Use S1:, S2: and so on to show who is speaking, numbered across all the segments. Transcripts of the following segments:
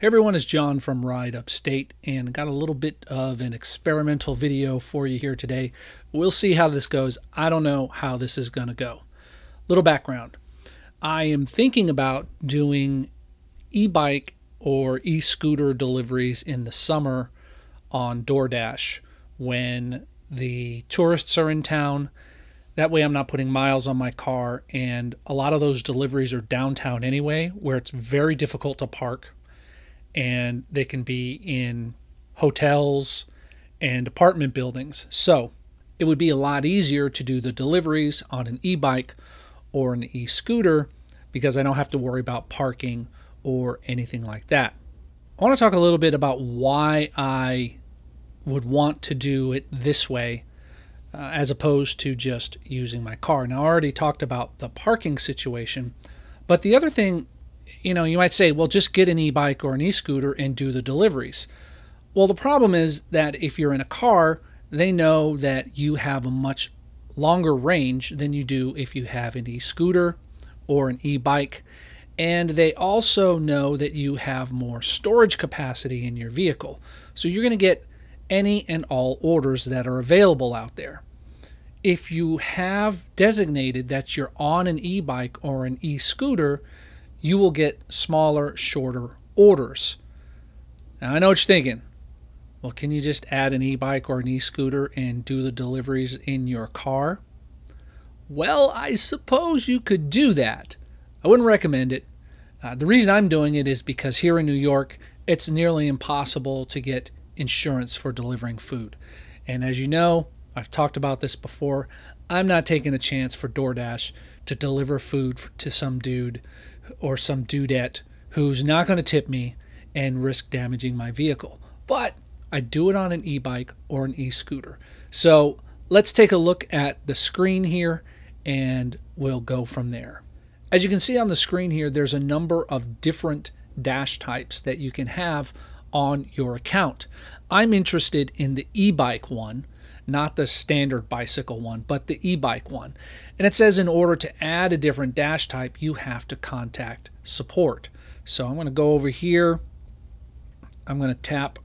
S1: Hey everyone, it's John from Ride Upstate and got a little bit of an experimental video for you here today. We'll see how this goes. I don't know how this is going to go. Little background. I am thinking about doing e-bike or e-scooter deliveries in the summer on DoorDash when the tourists are in town. That way I'm not putting miles on my car and a lot of those deliveries are downtown anyway where it's very difficult to park and they can be in hotels and apartment buildings. So it would be a lot easier to do the deliveries on an e bike or an e scooter because I don't have to worry about parking or anything like that. I want to talk a little bit about why I would want to do it this way uh, as opposed to just using my car. Now, I already talked about the parking situation, but the other thing you know, you might say, well, just get an e bike or an e scooter and do the deliveries. Well, the problem is that if you're in a car, they know that you have a much longer range than you do if you have an e scooter or an e bike. And they also know that you have more storage capacity in your vehicle. So you're going to get any and all orders that are available out there. If you have designated that you're on an e bike or an e scooter, you will get smaller, shorter orders. Now, I know what you're thinking. Well, can you just add an e bike or an e scooter and do the deliveries in your car? Well, I suppose you could do that. I wouldn't recommend it. Uh, the reason I'm doing it is because here in New York, it's nearly impossible to get insurance for delivering food. And as you know, I've talked about this before. I'm not taking the chance for DoorDash to deliver food to some dude or some dudette who's not going to tip me and risk damaging my vehicle. But I do it on an e bike or an e scooter. So let's take a look at the screen here and we'll go from there. As you can see on the screen here, there's a number of different dash types that you can have on your account. I'm interested in the e bike one not the standard bicycle one, but the e-bike one. And it says in order to add a different dash type, you have to contact support. So I'm going to go over here. I'm going to tap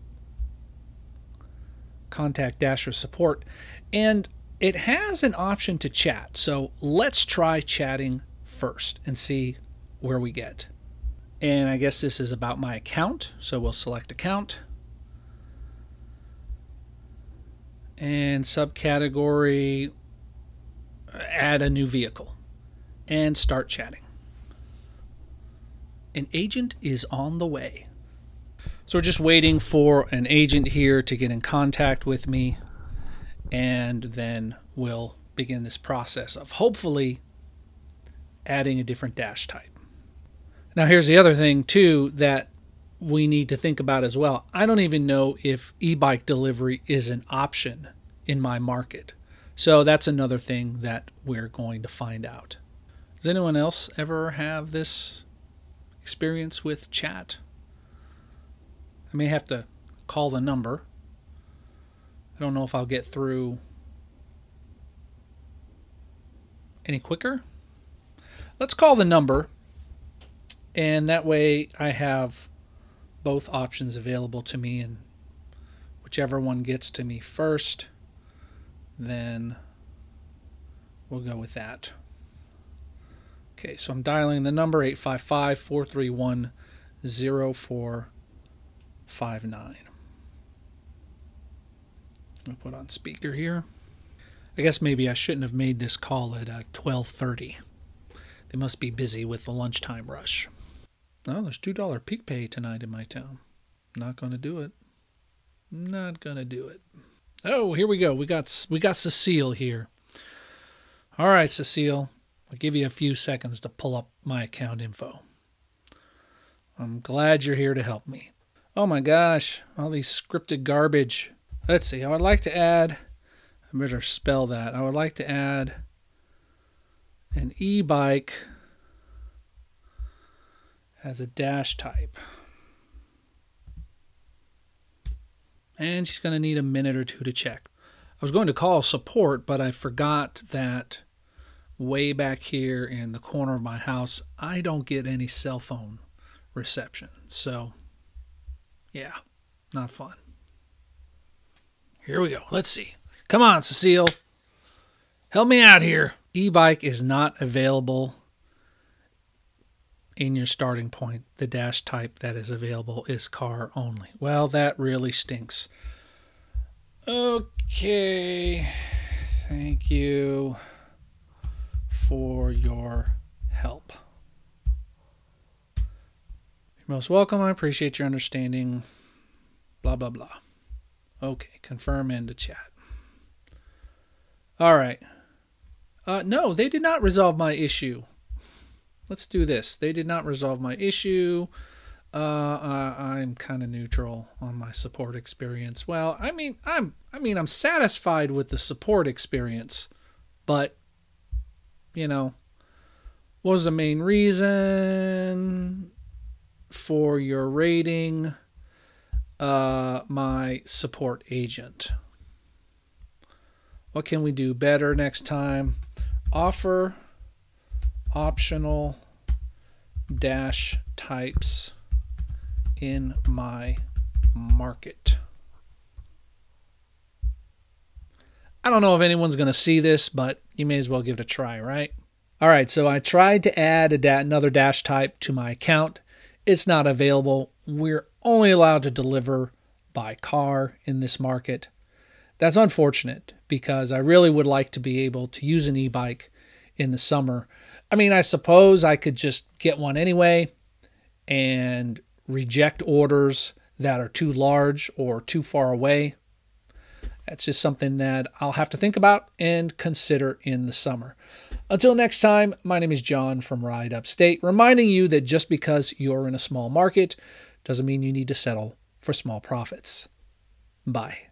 S1: contact dasher support and it has an option to chat. So let's try chatting first and see where we get. And I guess this is about my account. So we'll select account. And subcategory add a new vehicle and start chatting. An agent is on the way. So we're just waiting for an agent here to get in contact with me and then we'll begin this process of hopefully adding a different dash type. Now here's the other thing too that we need to think about as well. I don't even know if e bike delivery is an option in my market. So that's another thing that we're going to find out. Does anyone else ever have this experience with chat? I may have to call the number. I don't know if I'll get through any quicker. Let's call the number, and that way I have both options available to me and whichever one gets to me first then we'll go with that. Okay, so I'm dialing the number 855 431 0459. I'll put on speaker here. I guess maybe I shouldn't have made this call at uh, 12:30. They must be busy with the lunchtime rush. Oh, there's $2 peak pay tonight in my town. Not going to do it. Not going to do it. Oh, here we go. We got we got Cecile here. All right, Cecile. I'll give you a few seconds to pull up my account info. I'm glad you're here to help me. Oh my gosh, all these scripted garbage. Let's see. I would like to add I better spell that. I would like to add an e-bike as a dash type. And she's going to need a minute or two to check. I was going to call support, but I forgot that way back here in the corner of my house, I don't get any cell phone reception. So Yeah, not fun. Here we go. Let's see. Come on, Cecile. Help me out here. E bike is not available in your starting point. The dash type that is available is car only. Well, that really stinks. Okay. Thank you for your help. You're most welcome. I appreciate your understanding. Blah, blah, blah. Okay, confirm into chat. All right. Uh, no, they did not resolve my issue. Let's do this. They did not resolve my issue. Uh, I'm kind of neutral on my support experience. Well, I mean, I'm I mean, I'm satisfied with the support experience, but you know, what was the main reason for your rating uh, my support agent? What can we do better next time? Offer optional dash types in my market. I don't know if anyone's going to see this, but you may as well give it a try, right? All right, so I tried to add a da- another dash type to my account. It's not available. We're only allowed to deliver by car in this market. That's unfortunate because I really would like to be able to use an e bike in the summer. I mean, I suppose I could just get one anyway and reject orders that are too large or too far away. That's just something that I'll have to think about and consider in the summer. Until next time, my name is John from Ride Upstate, reminding you that just because you're in a small market doesn't mean you need to settle for small profits. Bye.